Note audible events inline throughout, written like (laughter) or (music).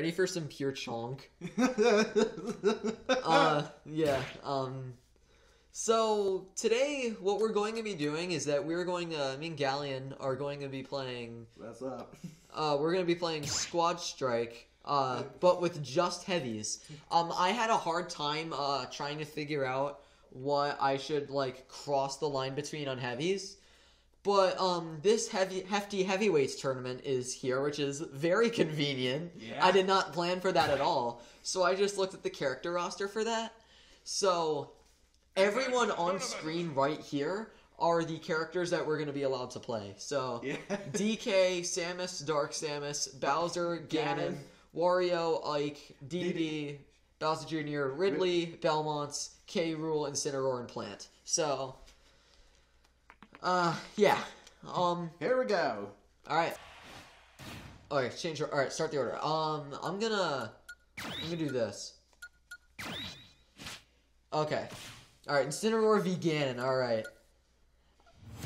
Ready for some pure chonk? (laughs) uh, yeah. Um, so today, what we're going to be doing is that we're going to, me and Galleon are going to be playing. What's up? (laughs) Uh, we're going to be playing Squad Strike. Uh, but with just heavies. Um, I had a hard time uh trying to figure out what I should like cross the line between on heavies. But um, this heavy hefty heavyweights tournament is here, which is very convenient. Yeah. I did not plan for that at all, so I just looked at the character roster for that. So everyone on screen right here are the characters that we're going to be allowed to play. So Yeah. (laughs) DK, Samus, Dark Samus, Bowser, Ganon, Wario, Ike, DD, Bowser Jr., Ridley, Belmonts, K. Rool, Incineroar, and Plant. So, uh, yeah. Um, Here we go. all right. All right, change. your- All right, start the order. Um, I'm gonna, I'm gonna do this. Okay. All right, Incineroar v Ganon. All right.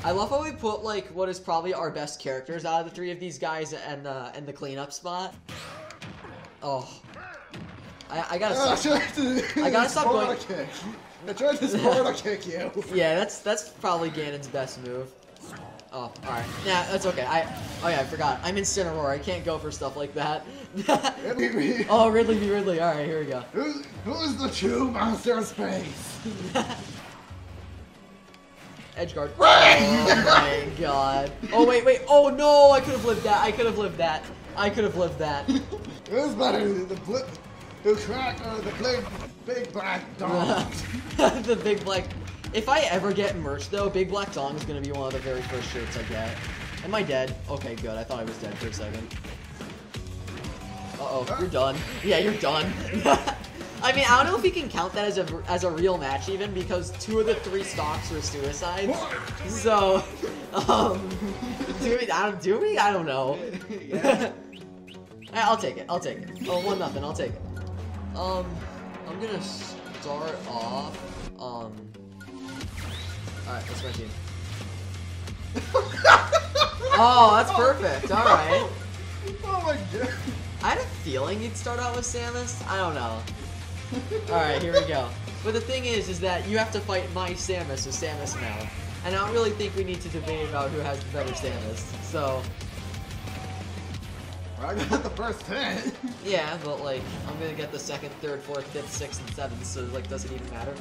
I love how we put like what is probably our best characters out of the three of these guys and uh, and the cleanup spot. Oh, I, I gotta stop. I gotta stop Sparta (laughs) going-. I tried to Sparta kick you. Yeah, that's that's probably Ganon's best move. Oh, alright. Yeah, that's okay. I oh yeah, I forgot. I'm Incineroar. I can't go for stuff like that. (laughs) Ridley, oh, Ridley v Ridley. Alright, here we go. Who, who is the true monster of space? (laughs) Edge guard. Oh my god. Oh wait, wait. Oh no, I could have lived that. I could have lived that. I could have lived that. (laughs) Who's better, the blip, who crack or the big, big black dog? (laughs) the big black. If I ever get merch though, Big Black Dong is gonna be one of the very first shirts I get. Am I dead? Okay, good. I thought I was dead for a second. Uh oh, you're done. Yeah, you're done. (laughs) I mean, I don't know if you can count that as a as a real match even because two of the three stocks were suicides. So, um, do we? I don't. Do we? I don't know. (laughs) Yeah. I'll take it. I'll take it. Oh, one nothing. I'll take it. Um, I'm gonna start off. Um. All right, that's my team. (laughs) oh, that's perfect. All right. Oh my god. I had a feeling you'd start out with Samus. I don't know. All right, here we go. But the thing is, is that you have to fight my Samus with Samus now, and I don't really think we need to debate about who has the better Samus. So I got the first hit. (laughs) yeah, but like I'm gonna get the second, third, fourth, fifth, sixth, and seventh, so like doesn't even matter.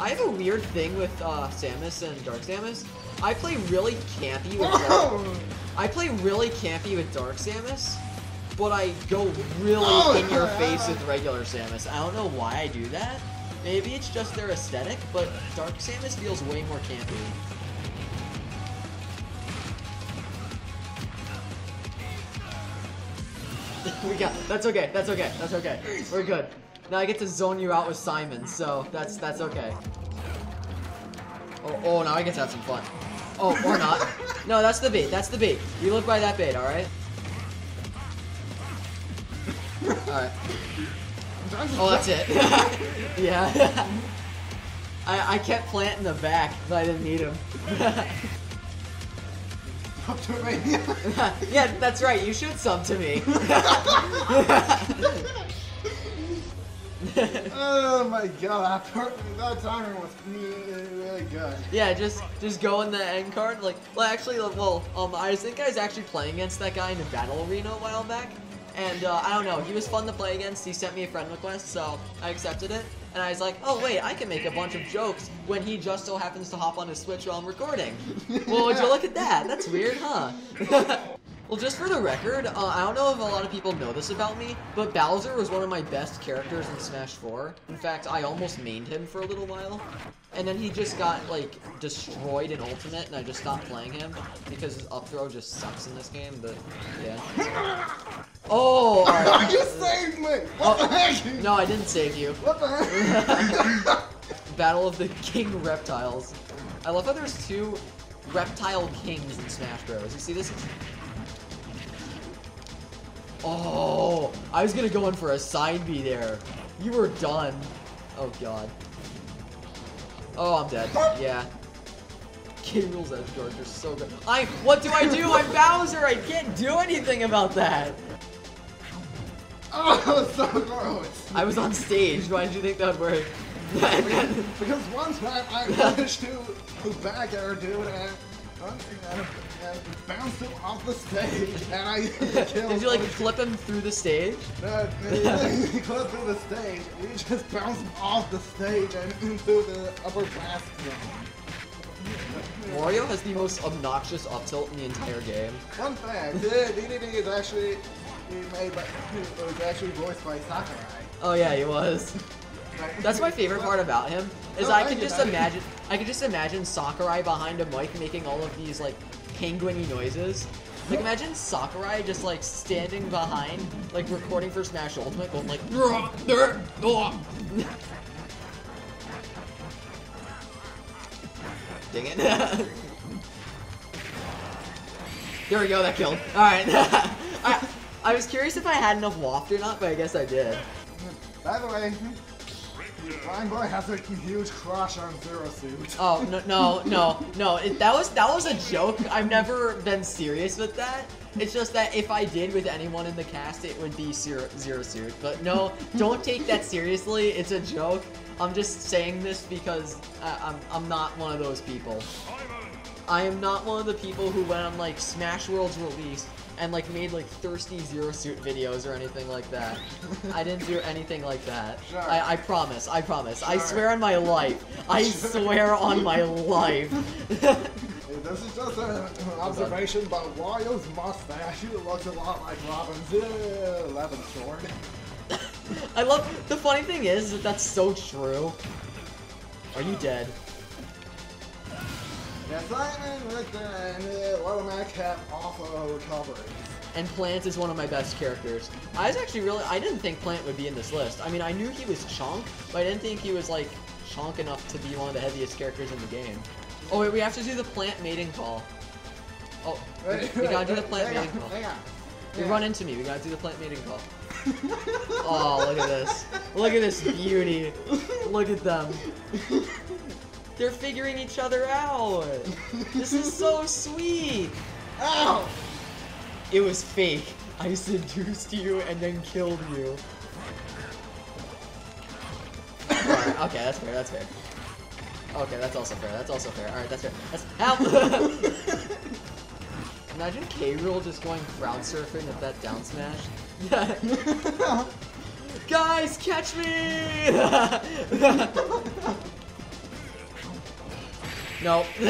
I have a weird thing with uh, Samus and Dark Samus. I play really campy with Dark. I play really campy with Dark Samus, but I go really Oh, in your yeah. face with regular Samus. I don't know why I do that. Maybe it's just their aesthetic, but Dark Samus feels way more campy. (laughs) we got that's okay, that's okay, that's okay. We're good. Now I get to zone you out with Simon, so that's that's okay. Oh, oh now I get to have some fun. Oh, or not. (laughs) No, that's the bait. That's the bait. You live by that bait, alright? Alright. Oh, that's it. (laughs) yeah. I, I kept planting the back, but I didn't need him. Up to (laughs) yeah, that's right. You should sub to me. (laughs) oh my god, that, timing was really, really good. yeah, just just go in the end card. Like, well, actually, well, um, I think I was actually playing against that guy in a battle arena a while back, and uh, I don't know, he was fun to play against. He sent me a friend request, so I accepted it. And I was like, oh wait, I can make a bunch of jokes when he just so happens to hop on his Switch while I'm recording. (laughs) well, would you look at that? That's weird, huh? (laughs) well, just for the record, uh, I don't know if a lot of people know this about me, but Bowser was one of my best characters in Smash 4. In fact, I almost mained him for a little while. And then he just got, like, destroyed in Ultimate, and I just stopped playing him because his up throw just sucks in this game, but yeah. (laughs) Oh, alright. you saved me! What Oh, the heck? No, I didn't save you. What the heck? (laughs) (laughs) Battle of the King Reptiles. I love how there's two reptile kings in Smash Bros. You see this? Oh, I was gonna go in for a side B there. You were done. Oh god. Oh, I'm dead. Yeah. K Rool's edge guards are so good. I. What do I do? I'm Bowser. I can't do anything about that. Oh, so gross. I was on stage. Why did you think that would work? Then- Because one time I managed to, to back air dude and, and, and bounced him off the stage and I did you like flip him through the stage? No, (laughs) he clipped through the stage. We just bounced him off the stage and into the upper mask zone. Wario has the most obnoxious up tilt in the entire game. Fun fact, the DDD is actually made by, it was actually voiced by Sakurai. Oh yeah, he was. That's my favorite part about him is Oh, I can just imagine I can just imagine Sakurai behind a mic making all of these like penguiny noises. Like imagine Sakurai just like standing behind, like recording for Smash Ultimate, going like. (laughs) Dang it. (laughs) there we go, that killed. Alright. (laughs) I, I was curious if I had enough waft or not, but I guess I did. By the way, Flyingboy has a huge crush on Zero Suit. Oh no no no no! It, that was that was a joke. I've never been serious with that. It's just that if I did with anyone in the cast, it would be zero, zero suit. But no, don't take that seriously. It's a joke. I'm just saying this because I, I'm I'm not one of those people. I am not one of the people who went on like Smash World's release and like made like thirsty zero suit videos or anything like that. (laughs) I didn't do anything like that. Sure. I, I promise. I promise. I swear on my life. I (laughs) swear on my life. This is just an (laughs) observation, but Wario's mustache looks a lot like Robin's uh, Levin sword. I love the funny thing is that that's so true. Are you dead? I'm with the and Little Mac have awful. And Plant is one of my best characters. I was actually really I didn't think Plant would be in this list. I mean I knew he was chunk, but I didn't think he was like chunk enough to be one of the heaviest characters in the game. Oh wait, we have to do the plant mating call. Oh, we, we gotta do the plant mating call. Hang on. You run into me, we gotta do the plant mating call. (laughs) Oh, look at this. Look at this beauty. Look at them. (laughs) They're figuring each other out. (laughs) This is so sweet. Ow! It was fake. I seduced you and then killed you. Alright, okay, that's fair, that's fair. Okay, that's also fair, that's also fair. Alright, that's fair. That's help! (laughs) Imagine K. Rool just going crowd surfing at that down smash. (laughs) Guys, catch me! No. (laughs)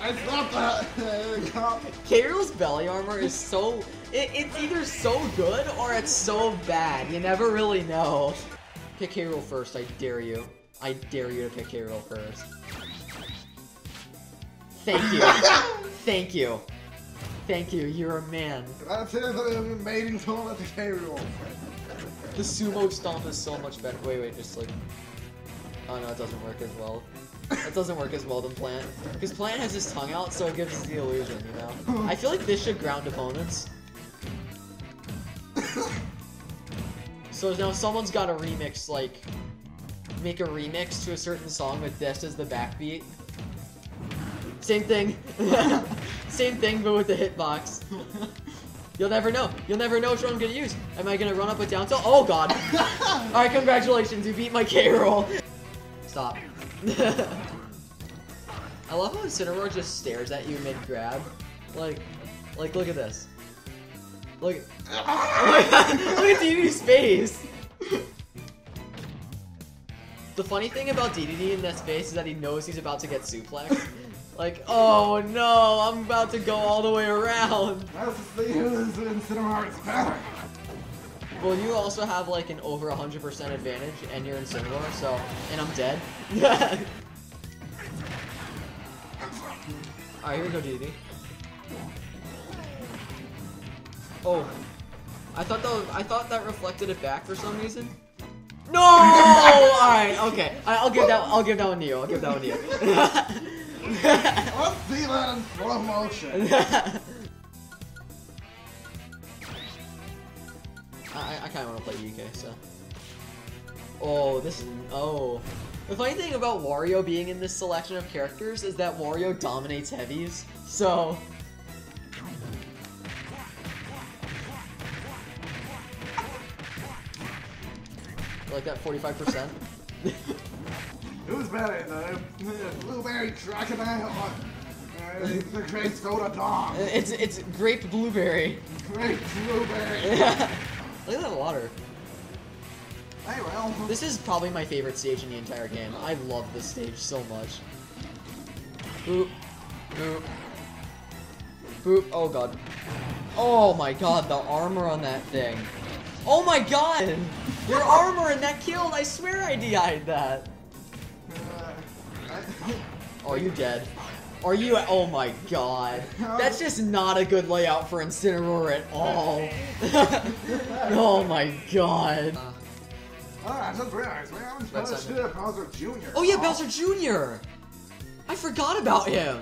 I stopped that. Cop. Belly armor is so. It, it's either so good or it's so bad. You never really know. Pick K. First, I dare you. I dare you to pick K. First. Thank you. (laughs) Thank you. Thank you, you're a man. That's it, the mating at the K-Rool. The sumo stomp is so much better. Wait, wait, just like. Oh no, it doesn't work as well. It doesn't work as well than Plant. Because Plant has his tongue out, so it gives us the illusion, you know? I feel like this should ground opponents. (coughs) So now someone's got to remix, like, make a remix to a certain song with this as the backbeat. Same thing. (laughs) Same thing, but with the hitbox. (laughs) You'll never know. You'll never know which one I'm gonna use. Am I gonna run up with down tilt? Oh god. (laughs) Alright, congratulations, you beat my K Rool. Stop. (laughs) I love how Incineroar just stares at you mid grab. Like, like look at this. Look, Oh (laughs) look at DDD's face. The funny thing about DDD in this face is that he knows he's about to get suplexed. Like, oh no, I'm about to go all the way around. That's the see who's (laughs) in Incineroar's better. Well, you also have like an over 100% advantage, and you're Incineroar, so, and I'm dead. (laughs) Alright, here we go, DD. Oh, I thought that I thought that reflected it back for some reason. No! (laughs) All right, okay. I, I'll give that. I'll give that one to you. I'll give that one to you. (laughs) Let's see that in slow motion. I, I kind of want to play EK, so. Oh, this is. Oh. The funny thing about Wario being in this selection of characters is that Wario dominates heavies, so. Like that 45%? Who's better, the blueberry crocodile or uh, the great soda dog? it's it's grape blueberry. Grape blueberry. (laughs) Look at that water. Hey, well. This is probably my favorite stage in the entire game. I love this stage so much. Boop. Boop. Boop. Oh god. Oh my god, the armor on that thing. Oh my god! Your (laughs) armor and that killed! I swear I DI'd that! Uh, Oh, you dead. Are you- oh my god. That's just not a good layout for Incineroar at all. (laughs) oh my god. Oh, I just realized we That's finished okay. Bowser Jr. Oh yeah, Bowser Jr. I forgot about him.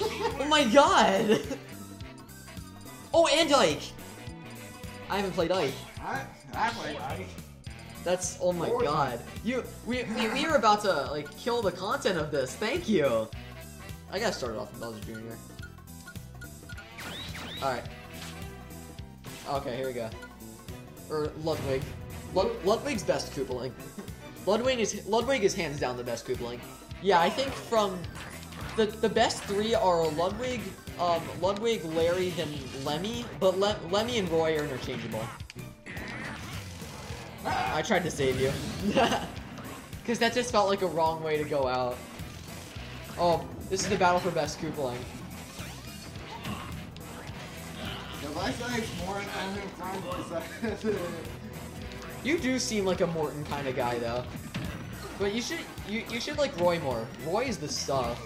oh my god. Oh, and Ike. I haven't played Ike. I, I played Ike. That's oh my god. You we, we we are about to like kill the content of this. Thank you. I gotta start it off with Bowser Jr. Alright. Okay, here we go. Or Ludwig. Lud Ludwig's best Koopaling. Ludwig is Ludwig is hands down the best Koopaling. Yeah, I think from the the best three are Ludwig, um, Ludwig, Larry, then Lemmy, but Le Lemmy and Roy are interchangeable. I tried to save you. (laughs) Because that just felt like a wrong way to go out. Oh, this is the battle for best Koopaling. If I say more than him, I'm going to say You do seem like a Morton kind of guy, though. But you should you, you should like Roy more. Roy is the stuff.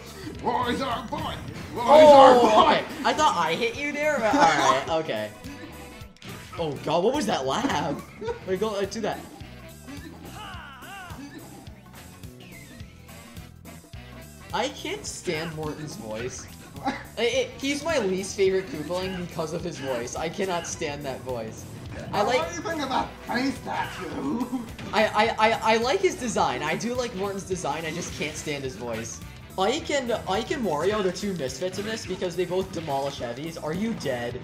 Roy's our boy! Roy's Oh, our boy! okay. I thought I hit you there. But, all right, okay. Oh God, what was that laugh? Wait, go uh, do that. I can't stand Morton's voice. (laughs) I- I- he's my least favorite Koopaling because of his voice. I cannot stand that voice. I like What do you think about face tattoo? I, I, I, I like his design. I do like Morton's design. I just can't stand his voice. Ike and Ike and Wario, they're two misfits in this because they both demolish heavies. Are you dead?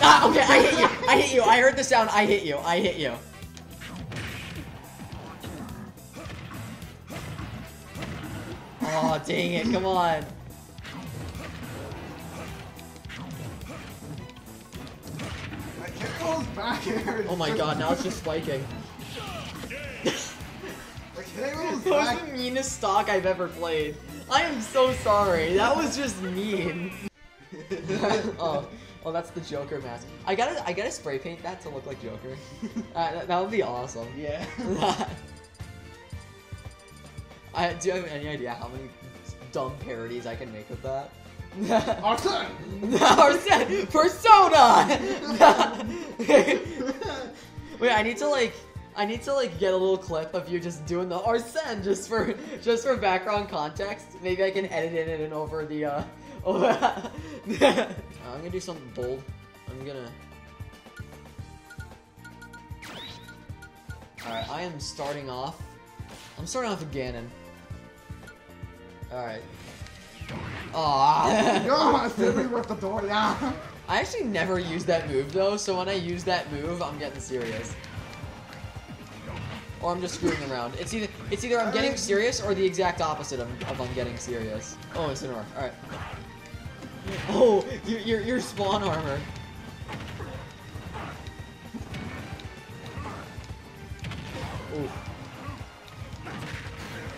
Ah, okay, I hit you. I hit you. I heard the sound. I hit you. I hit you. Oh, dang it. Come on. My back here. Oh my god, now it's just spiking. The kid goes That was the meanest stock I've ever played. I am so sorry. That was just mean. (laughs) oh, oh, that's the Joker mask. I gotta, I gotta spray paint that to look like Joker. (laughs) Uh, that, that would be awesome. Yeah. (laughs) I do you have any idea how many dumb parodies I can make with that? (laughs) Arson! (laughs) Arsene- Persona. (laughs) Wait, I need to like, I need to like get a little clip of you just doing the Arsene just for, just for background context. Maybe I can edit it in and over the, uh, over. I'm gonna do something bold. I'm gonna. Alright, I am starting off. I'm starting off with Ganon. Alright. Aww. God, did we the door down? (laughs) I actually never use that move though, so when I use that move, I'm getting serious. Or I'm just screwing around. It's either it's either I'm getting serious or the exact opposite of, of I'm getting serious. Oh, it's an All right. Oh, your your your spawn armor. Ooh.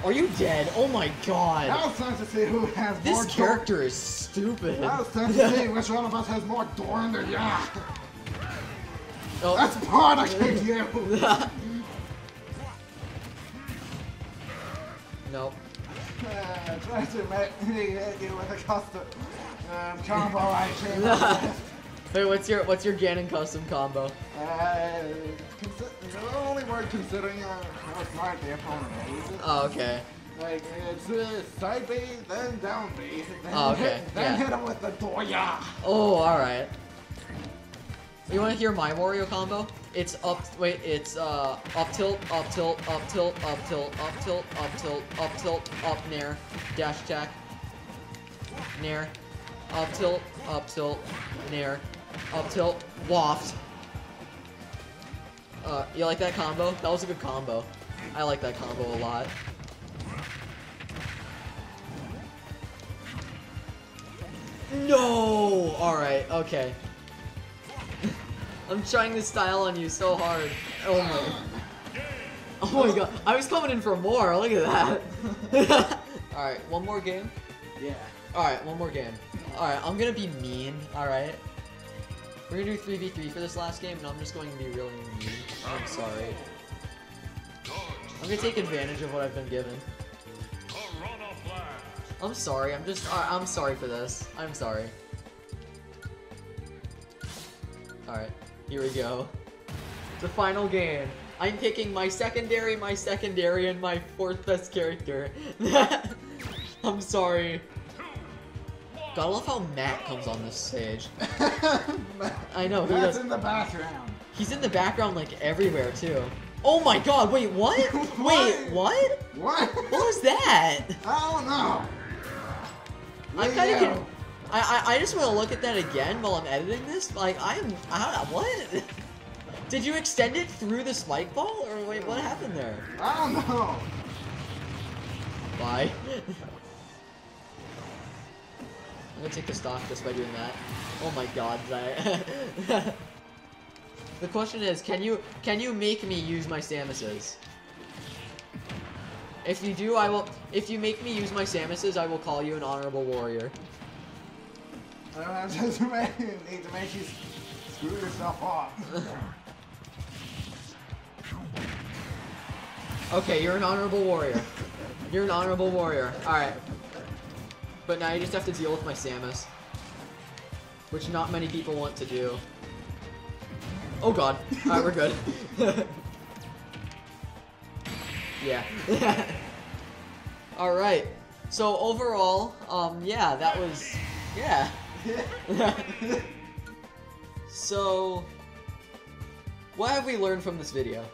Are you dead? Oh my god. Now it's time to see who has more This door- character is stupid. Now it's time to see which one of us has more door in their yeah. Oh. That's part I kicked you. (laughs) nope. Uh, try to make me hit you with a custom um, combo I came up (laughs) with. Wait, what's your what's your Ganon custom combo? Uh, the only word considering uh, how smart the opponent is. Oh, okay. Like, it's uh, side B, then down B, then, Oh, okay, hit, (laughs) then yeah. hit him with the door, yeah. Oh, all right. You want to hear my Wario combo? It's up. Wait, it's uh up tilt, up tilt, up tilt, up tilt, up tilt, up tilt, up tilt, up nair, dash attack, nair, up tilt, up tilt, nair, up tilt, waft. Uh, you like that combo? That was a good combo. I like that combo a lot. No! Alright, okay. (laughs) I'm trying to style on you so hard. Oh my. Oh my god. I was coming in for more. Look at that. (laughs) Alright, one more game. Yeah. Alright, one more game. Alright, I'm gonna be mean, alright? We're gonna do 3v3 for this last game, and I'm just going to be really mean. I'm sorry. I'm gonna take advantage of what I've been given. I'm sorry, I'm just- I- I'm sorry for this. I'm sorry. Alright, here we go. The final game. I'm picking my secondary, my secondary, and my fourth best character. (laughs) I'm sorry. I love how Matt comes on this stage. (laughs) I know, he does. in the background. He's in the background like everywhere too. Oh my god, wait, what? (laughs) Wait, what? What? What was that? I don't know. I kind of. I, I I just want to look at that again while I'm editing this. Like I'm. I don't know what. (laughs) Did you extend it through the spike ball, or wait, what happened there? I don't know. Why? I'm gonna take the stock just by doing that. Oh my god, (laughs) the question is, can you can you make me use my Samuses? If you do, I will. If you make me use my Samuses, I will call you an honorable warrior. I don't have to make, need to make you screw yourself off. Okay, you're an honorable warrior. You're an honorable warrior. Alright. But now you just have to deal with my Samus. Which not many people want to do. Oh god. Alright, we're good. (laughs) yeah. (laughs) Alright. So overall, um, yeah, that was... Yeah. (laughs) so... What have we learned from this video?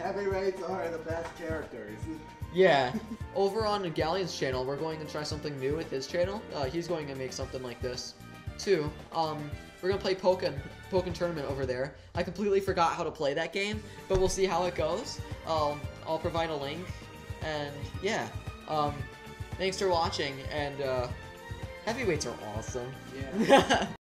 Heavyweights are the best characters. Yeah. (laughs) Over on Galleon's channel, we're going to try something new with his channel. Uh, he's going to make something like this, too. Um, we're gonna play Pokken, Pokken Tournament over there. I completely forgot how to play that game, but we'll see how it goes. Um, I'll provide a link, and yeah. Um, thanks for watching, and uh, heavyweights are awesome. Yeah. (laughs)